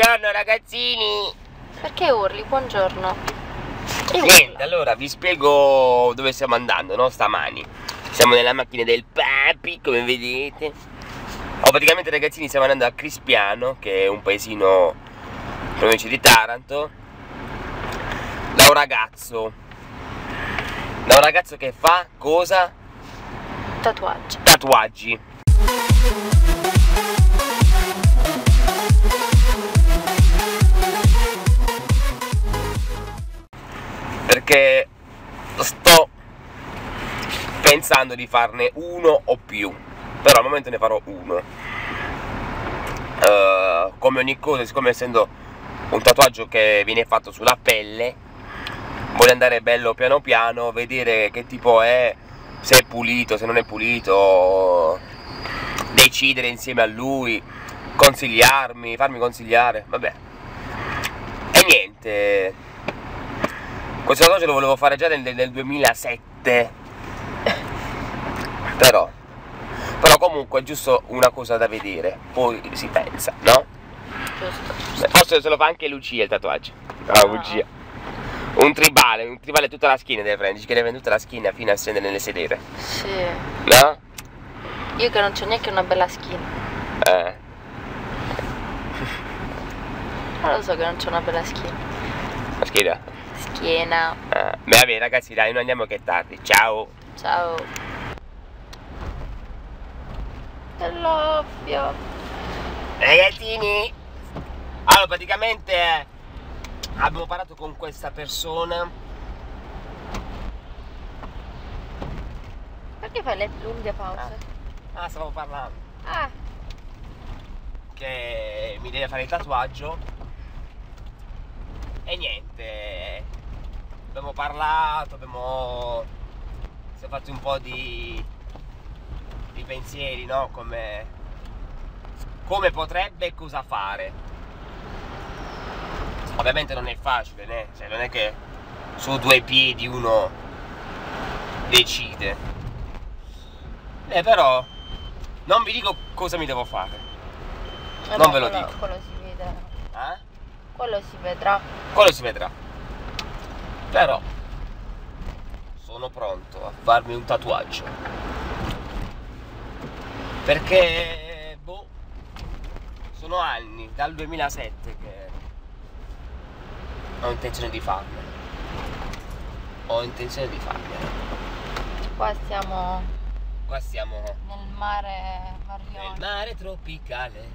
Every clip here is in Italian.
Buongiorno ragazzini! Perché urli? Buongiorno. E Niente, urla. allora vi spiego dove stiamo andando, no? Stamani. Siamo nella macchina del papi, come vedete. Oh, praticamente ragazzini stiamo andando a Crispiano, che è un paesino in provincia di Taranto. Da un ragazzo. Da un ragazzo che fa cosa? Tatuaggi. Tatuaggi. Perché sto pensando di farne uno o più. Però al momento ne farò uno. Eh, come ogni cosa, siccome essendo un tatuaggio che viene fatto sulla pelle, voglio andare bello piano piano, vedere che tipo è, se è pulito, se non è pulito, decidere insieme a lui, consigliarmi, farmi consigliare, vabbè. E niente, questo tatuaggio lo volevo fare già nel, nel 2007, però, però comunque è giusto una cosa da vedere, poi si pensa, no? Giusto. Beh, Forse se lo fa anche Lucia il tatuaggio. Ah, Ah. Lucia. Un tribale, un tribale tutta la schiena deve prenderci, che deve tutta la schiena fino a scendere nelle sedere. Sì. No? Io che non c'ho neanche una bella skin. Eh. Non lo so che non c'ho una bella skin. La schiena. Schiena. Eh. Beh, vabbè ragazzi, dai, noi andiamo che è tardi. Ciao. Ciao. Dell'ovvio. Ragazzini. Allora, praticamente eh, abbiamo parlato con questa persona. Perché fai le lunghe pause? Ah, stavamo parlando. Ah, che mi deve fare il tatuaggio e niente abbiamo parlato abbiamo siamo fatti un po' di di pensieri no come come potrebbe e cosa fare ovviamente non è facile né? Cioè, non è che su due piedi uno decide eh però non vi dico cosa mi devo fare vabbè, Non ve lo quello- dico. Quello si vedrà. eh? Quello si vedrà. Quello si vedrà. Però sono pronto a farmi un tatuaggio. Perché boh sono anni, dal 2007 che ho intenzione di farmelo. Ho intenzione di farmelo. Qua stiamo Qua siamo nel mare nel Marione. mare tropicale.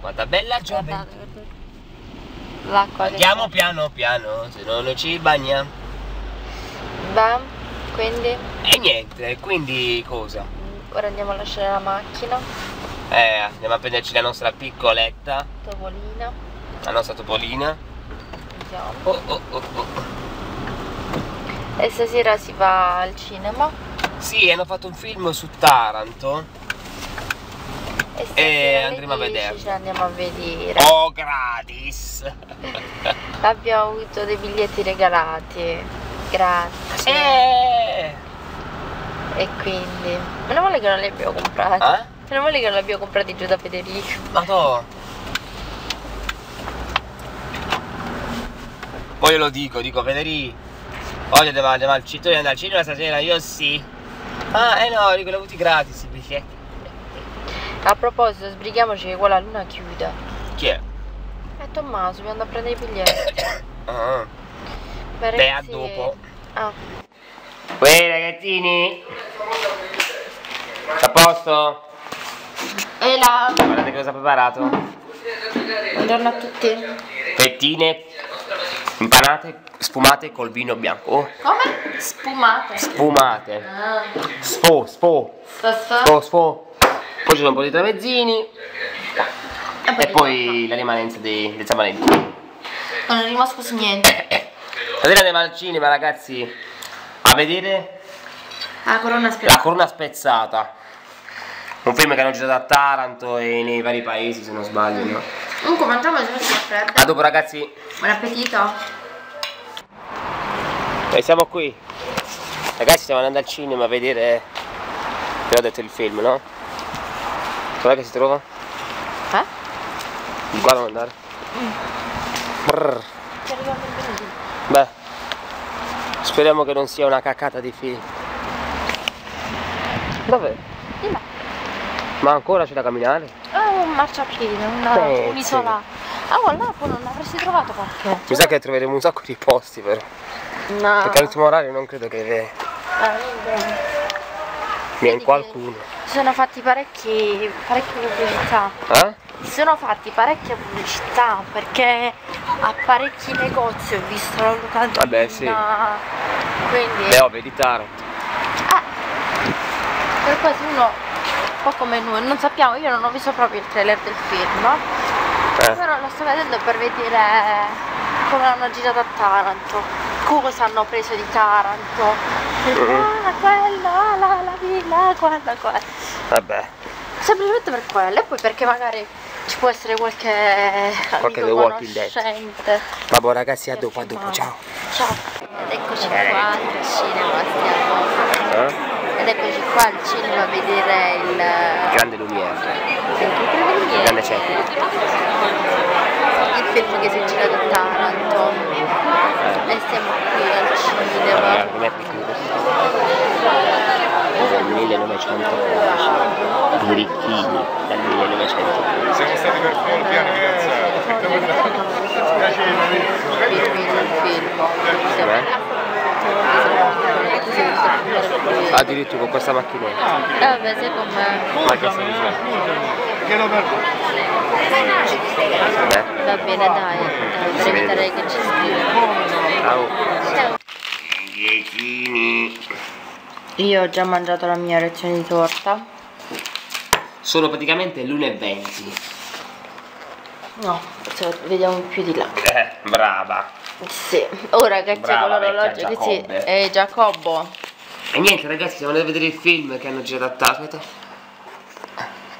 Guarda bella gioventù. L'acqua Andiamo piano piano, se no non ci bagniamo. Va, quindi E niente, quindi cosa? ora andiamo a lasciare la macchina, Eh, andiamo a prenderci la nostra piccoletta, topolina, la nostra topolina. andiamo. Oh oh oh oh. E stasera si va al cinema. Sì, hanno fatto un film su Taranto. E, andremo a alle 10 vederlo. Ce l'andiamo a vedere. Oh, gratis! Abbiamo avuto dei biglietti regalati. Grazie. Eh! E quindi. Meno male che non li abbiamo comprati. Eh? Meno male che non li abbiamo comprati giù da Federico. Ma to. Poi io lo dico, dico Federico. Voglio andiamo, andiamo al cinema, tu devi andare al cinema stasera, io sì. Ah, eh no, li ho avuti gratis i biglietti. A proposito, sbrighiamoci che quella luna chiude. Chi è? E Tommaso, mi andò a prendere i biglietti. Ah. Beh, Beh, a dopo. Ah, Uè ragazzini! A posto? e là. Guardate cosa ho preparato. Buongiorno a tutti. Fettine impanate, sfumate col vino bianco. Oh, Come? Spumate. sfumate. Ah, Sfo, sfo, sta sta. sfo, sfo. Poi ci sono un po' di tramezzini e poi la rimanenza di, del San Valentino. Non è rimasto quasi niente. Stasera andiamo al cinema ragazzi a vedere Ah, corona La aspetta. corona spezzata. Un film che hanno girato a Taranto e nei vari paesi se non sbaglio, no? Comunque mangiamo se non si A fredda. dopo ragazzi, Buon appetito. e siamo qui. Ragazzi stiamo andando al cinema a vedere. Vi ho detto il film, no? Dov'è che si trova? Eh? Qua devo andare. Benvenuto. Beh, speriamo che non sia una cacata di film. Dov'è? Di là. Ma ancora c'è da camminare? Ah, un marciapiede, una- Pezzi. un'isola. Ah, oh, là poi non avresti trovato qualche. Mi sa che troveremo un sacco di posti però. No. Perché all'ultimo orario non credo che Ah, niente. Viene che- qualcuno. Si sono fatti parecchi, parecchie pubblicità. Eh? Si sono fatti parecchie pubblicità perché a parecchi negozi ho visto la locandina. Vabbè, sì. Quindi. Le ove di Taranto. Ah, per quasi uno un po' come noi, non sappiamo, io non ho visto proprio il trailer del film? Eh. Però lo sto vedendo per vedere come hanno girato a Taranto, cosa hanno preso di Taranto. Ah, quella, la, la villa, quella, quella. Vabbè. Semplicemente per quello e poi perché magari ci può essere qualche Qualche The Walking Dead. Vabbè ragazzi, a dopo, a dopo, ciao. Ciao. Ed eccoci qua al cinema, stiamo. Eh? Ed eccoci qua al cinema a vedere il. Grande Lumiere. il Grande cieco. Il film che si è girato a Taranto. Eh. E siamo qui al cinema. Metti qui Del 1915. Birichini dal 1915. Siamo stati per colpi anni fidanzati. Il film, il film. Addirittura con questa macchinetta. Eh, Vabbè, sai com'è? Ma che senso? Chiedo per Vabbè. Va bene, dai, per evitare che ci scrivono. Ciao. Ciao. Birichini. Io ho già mangiato la mia reazione di torta. Sono praticamente l'1.20. No, cioè, vediamo più di là. Eh, brava. Sì, ora che c'è quell'orologio vecchia che sì, Giacobbe. è Giacobbo. E niente ragazzi, siamo andati a vedere il film che hanno girato a Taranto.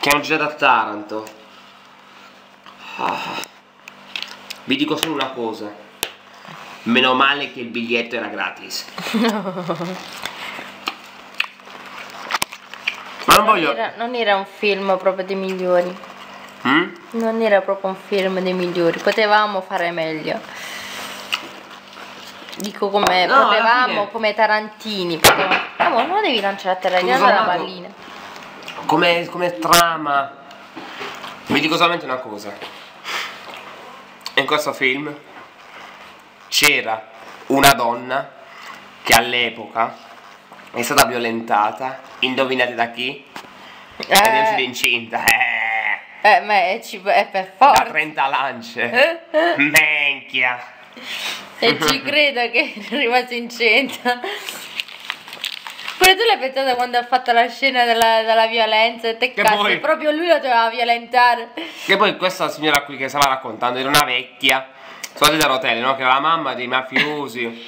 Che hanno girato a Taranto. Ah. Vi dico solo una cosa. Meno male che il biglietto era gratis. Ma non Non voglio. era, non era un film proprio dei migliori. Mm? Non era proprio un film dei migliori. Potevamo fare meglio. Dico come No, potevamo come Tarantini. Potevamo... Amore, non devi lanciare a terra, Tutto guarda la pallina. Come, come trama. Vi dico solamente una cosa. In questo film c'era una donna che all'epoca è stata violentata. Indovinate da chi? Ed è uscita Eh, incinta. Eh, eh, ma è, è per da forza. 30 lance. Menchia. E ci credo che è rimasto incinta. Pure tu l'hai pensata quando ha fatto la scena della, della violenza e te Che cazzo, poi- proprio lui lo doveva violentare. Che poi questa signora qui che stava raccontando era una vecchia. Sulla da rotelle, no? Che era la mamma dei mafiosi.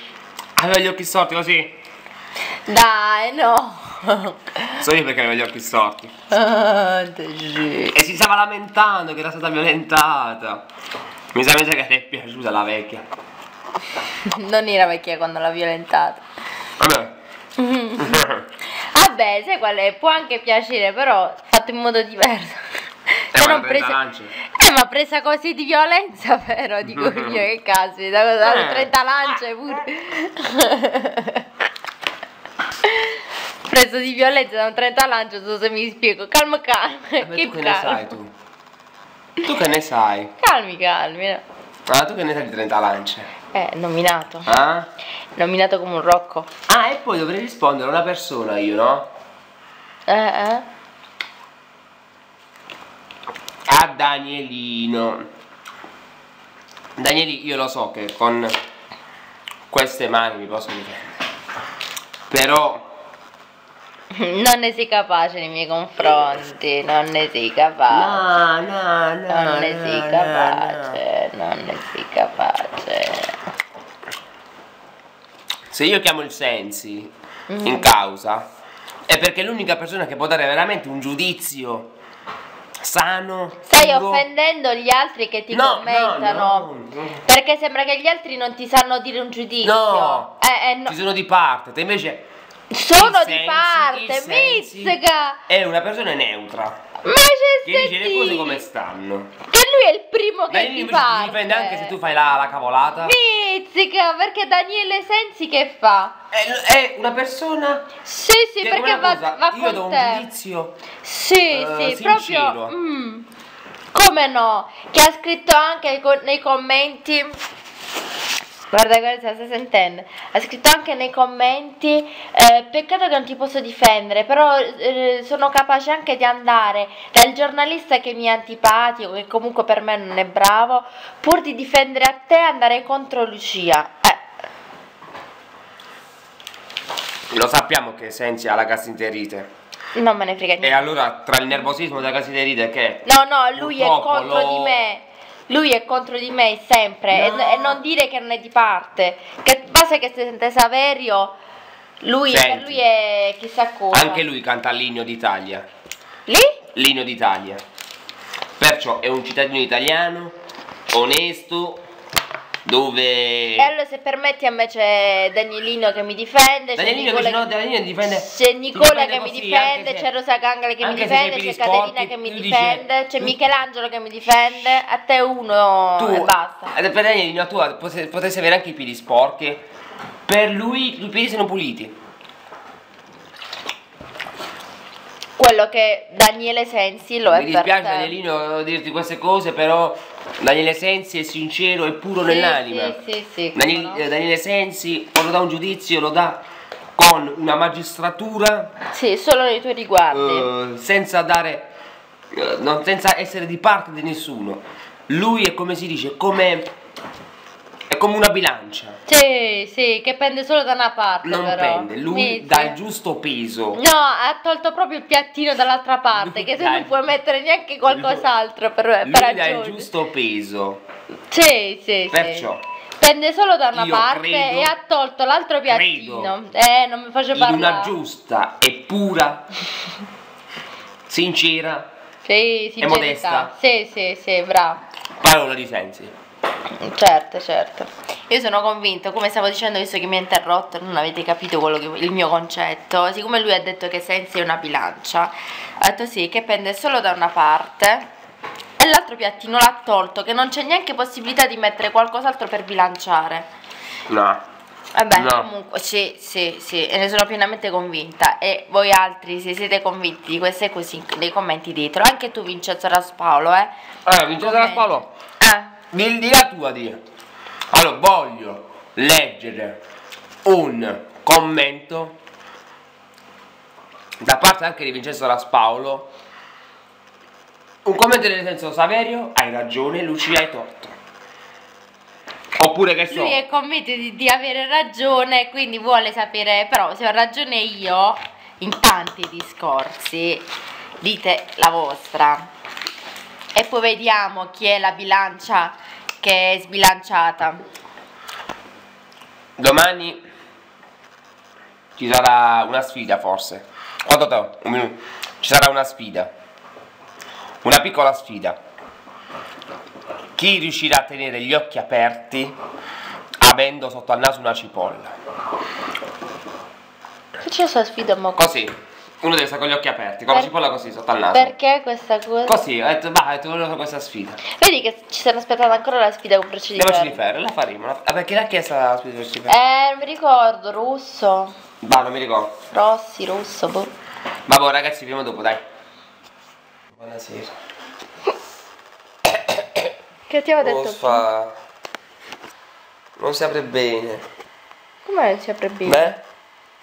Aveva gli occhi storti così. Dai, no. So io perché aveva gli occhi storti. Sì. E si stava lamentando che era stata violentata. Mi sa mi sa che le è piaciuta la vecchia. Non era vecchia quando l'ha violentata. Vabbè. Vabbè, sai qual è? Può anche piacere, però fatto in modo diverso. Eh, Se ma presa... lance. Eh, ma presa così di violenza, però, dico io, che caspita, cosa Eh. 30 lance pure. Preso di violenza da un 30 lance, non so se mi spiego. Calma, calma. Vabbè, che tu che ne sai tu? Tu che ne sai? Calmi, calmi. no. Ah, tu che ne sai di 30 lance? Eh, nominato. Ah? Nominato come un Rocco. Ah, e poi dovrei rispondere a una persona io, no? Eh, eh. A Danielino. Danieli, io lo so che con queste mani mi posso difendere. Però Non ne sei capace nei miei confronti, non ne sei capace. No, no, no. Non ne no, sei no, capace, non ne sei capace. no. Se io chiamo il Sensi Mm. in causa è perché è l'unica persona che può dare veramente un giudizio sano. Stai puro. offendendo gli altri che ti No, commentano. no, no. Perché sembra che gli altri non ti sanno dire un giudizio. No, Eh, eh, no. ci sono di parte, te invece Sono di Sensi- parte, mizzica. È una persona neutra. Ma c'è Che dice le cose come stanno. Che lui è il primo che Daniele ti parte. difende anche se tu fai la, la cavolata. Pizzica, perché Daniele Sensi che fa? È, è una persona Sì, sì, che perché va, cosa, va io do un te. giudizio Sì, eh, sì, sincero. proprio. mm. Come no? Che ha scritto anche nei commenti. Guarda, guarda, stai sentendo. Ha scritto anche nei commenti. eh, peccato che non ti posso difendere, però eh, sono capace anche di andare dal giornalista che mi è antipatico, che comunque per me non è bravo, pur di difendere a te andare contro Lucia. Eh, Lo sappiamo che Sensi ha la gastroenterite. non me ne frega E niente. allora tra il nervosismo della gastroenterite che No, no, lui è contro lo- di me. Lui è contro di me sempre e- No. e, non dire che non è di parte. Che basta che si sente Saverio, lui, per Senti. lui è chissà cosa. anche lui canta l'inno d'Italia. Lì? L'inno d'Italia. Perciò è un cittadino italiano, onesto, dove E allora se permetti a me c'è Danielino che mi difende, c'è Danielino Nicola, invece no, Danielino difende c'è Nicola che mi difende, c'è Rosa Gangale che mi difende, c'è Caterina che mi difende, c'è Michelangelo che mi difende, a te uno tu e basta. per Danielino tu potresti avere anche i piedi sporchi. Per lui i piedi sono puliti. Quello che Daniele Sensi lo è Mi dispiace per te. Danielino dirti queste cose, però Daniele Sensi è sincero e puro Sì, nell'anima. Sì, sì, sì. Daniele, no. eh, Daniele Sensi quando dà un giudizio lo dà con una magistratura Sì, solo nei tuoi riguardi. eh, senza dare eh, non- senza essere di parte di nessuno. Lui è come si dice, come come una bilancia. Sì, sì, che pende solo da una parte Non però. pende, lui Sì, dà il giusto peso. No, ha tolto proprio il piattino dall'altra parte, che Dai. non puoi mettere neanche qualcos'altro per, Lui per dà il aggiungere. giusto peso. Sì, sì, Perciò sì. Pende solo da una parte e ha tolto l'altro piattino. Eh, non mi faccio in parlare. una giusta e pura, sincera Sì, sincerità. modesta. Sì, sì, sì, bravo. parola di Sensi. Certo, certo. Io sono convinto, come stavo dicendo, visto che mi ha interrotto, non avete capito quello che, il mio concetto. Siccome lui ha detto che Sensi è una bilancia, ha detto sì, che pende solo da una parte e l'altro piattino l'ha tolto, che non c'è neanche possibilità di mettere qualcos'altro per bilanciare. No. Vabbè, No. comunque sì, sì, sì, e ne sono pienamente convinta. E voi altri, se siete convinti di queste cose, nei commenti ditelo. Anche tu, Vincenzo Raspaolo, eh. Allora, Vincenzo Commenti. Di la tua di. Allora, voglio leggere un commento da parte anche di Vincenzo Raspaolo. Un commento nel senso, Saverio, hai ragione, Lucia hai torto. Oppure che so, Lui è convinto di, di avere ragione, quindi vuole sapere, però se ho ragione io, in tanti discorsi, dite la vostra. E poi vediamo chi è la bilancia che è sbilanciata. domani ci sarà una sfida forse. Quanto tempo? Un minuto. Ci sarà una sfida. Una piccola sfida. Chi riuscirà a tenere gli occhi aperti avendo sotto al naso una cipolla? Che c'è questa sfida mo? Così. Uno deve stare con gli occhi aperti, con la Per- cipolla così sotto al naso. Perché questa cosa? Così, ho detto, va, ho detto, volevo fare questa sfida. Vedi che ci stanno aspettando ancora la sfida con Le procedimento. voci di ferro, la faremo. la- Ah, perché l'ha chiesta la sfida di voci di ferro? Eh, non mi ricordo, russo, Va, non mi ricordo. Rossi, russo, boh. Vabbè ragazzi, prima dopo, dai. Buonasera. Che ti avevo detto? fa... Non si apre bene. Come si apre bene? Beh?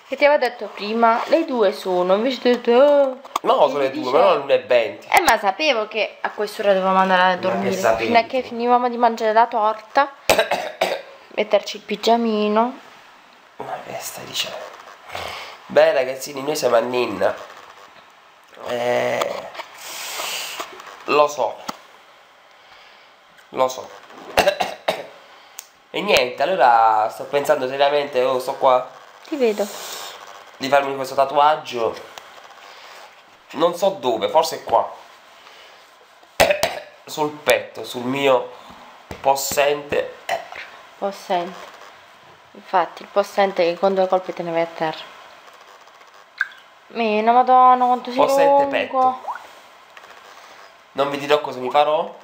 Che ti avevo detto prima? Le due sono, invece ti ho detto... oh. No, sono le Dice- due, però non è 20. Eh, ma sapevo che a quest'ora dovevamo andare a dormire. sapevi? Fino a che finivamo di mangiare la torta, metterci il pigiamino. Ma che stai dicendo? Beh ragazzini, noi siamo a Ninna. Eh... Lo so. Lo so. e niente, allora sto pensando seriamente, oh, sto qua, Ti vedo. di farmi questo tatuaggio. Non so dove, forse qua. sul petto, sul mio possente. Possente. Infatti, il possente che con due colpi te ne vai a terra. Mena, madonna, quanto si Possente lungo. petto. non vi dirò cosa mi farò.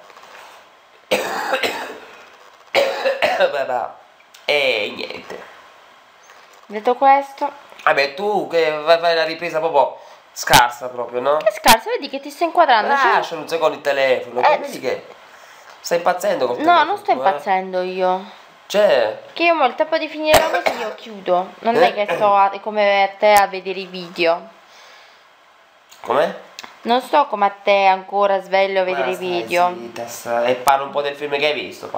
Vabbè, e niente. Detto questo, Vabbè, tu che vai fai la ripresa proprio scarsa proprio, no? che scarso, vedi che ti sto inquadrando. cioè- Lascia un secondo il telefono, Eh, vedi che stai impazzendo col No, telefono, non sto eh? impazzendo io. Cioè, Che io ho il tempo di finire la cosa io chiudo. Non è che sto a- come a te a vedere i video. com'è? Non sto come a te ancora sveglio a vedere i video. zitta, E parla un po' del film che hai visto,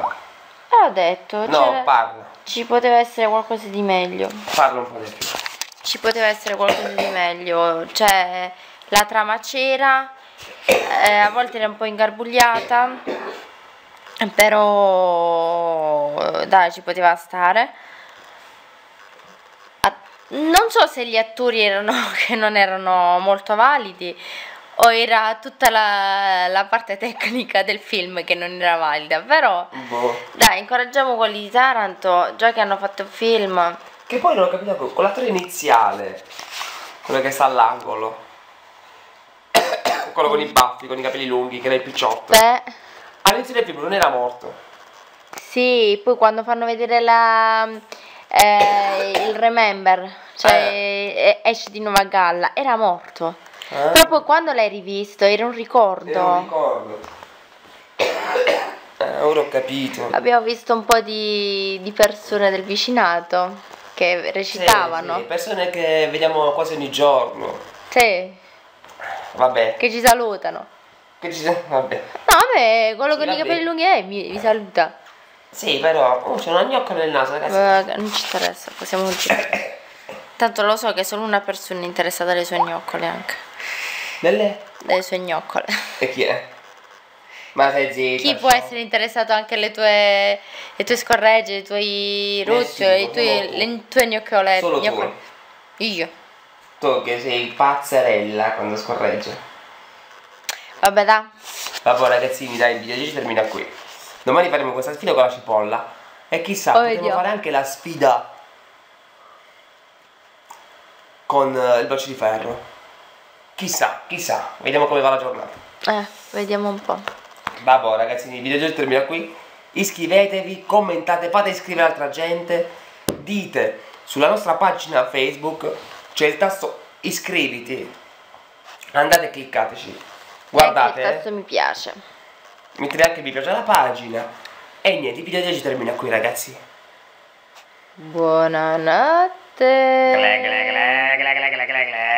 parla. L'ho detto, No, c'era- parla. ci poteva essere qualcosa di meglio. Parla un po' del film. Ci poteva essere qualcosa di meglio. Cioè, la trama c'era, eh, a volte era un po' ingarbugliata, però dai, ci poteva stare. A- Non so se gli attori erano che non erano molto validi o era tutta la, la parte tecnica del film che non era valida, però Boh. dai, incoraggiamo quelli di Taranto, già che hanno fatto un film. Che poi non ho capito con con l'attore iniziale, quello che sta all'angolo. quello con i baffi, con i capelli lunghi, che era il picciotto. Beh, All'inizio del film non era morto. sì, poi quando fanno vedere la, eh, il Remember, cioè eh, esce di nuova galla, era morto. Eh? Poi quando l'hai rivisto era un ricordo. Era un ricordo. Eh, ora ho capito. Abbiamo visto un po' di, di persone del vicinato che recitavano. Sì, sì, persone che vediamo quasi ogni giorno. Sì, Vabbè. che ci salutano. Che ci Vabbè. No, vabbè, quello Sì, con i vabbè. capelli lunghi eh, mi, vi saluta. Sì, però. Oh, c'è una gnocca nel naso, ragazzi. Eh, non ci interessa, possiamo continuare. Tanto lo so che solo una persona è interessata alle sue gnoccole anche. Nelle? Delle sue gnoccole. E chi è? Ma sei zitta. Chi può so. essere interessato anche alle tue, le tue scorregge, i tuoi Eh i tuoi, no. le tue gnoccolette? Solo tu. gnoccole? Io. Tu che sei pazzerella quando scorreggia. Vabbè, da. Vabbè ragazzini, dai, il video di oggi termina qui. Domani faremo questa sfida con la cipolla. E chissà, Poi potremo vediamo. fare anche la sfida con eh, il braccio di ferro. Chissà, chissà, vediamo come va la giornata. Eh, vediamo un po'. Vabbè ragazzini, il video di oggi termina qui. Iscrivetevi, commentate, fate iscrivere altra gente. Dite sulla nostra pagina Facebook c'è il tasto iscriviti. Andate e cliccateci. Guardate, il eh. tasto mi piace. Mettete anche mi piace alla pagina. E niente, il video di oggi termina qui ragazzi. Buonanotte. Gle, gle, gle, gle, gle, gle, gle, gle.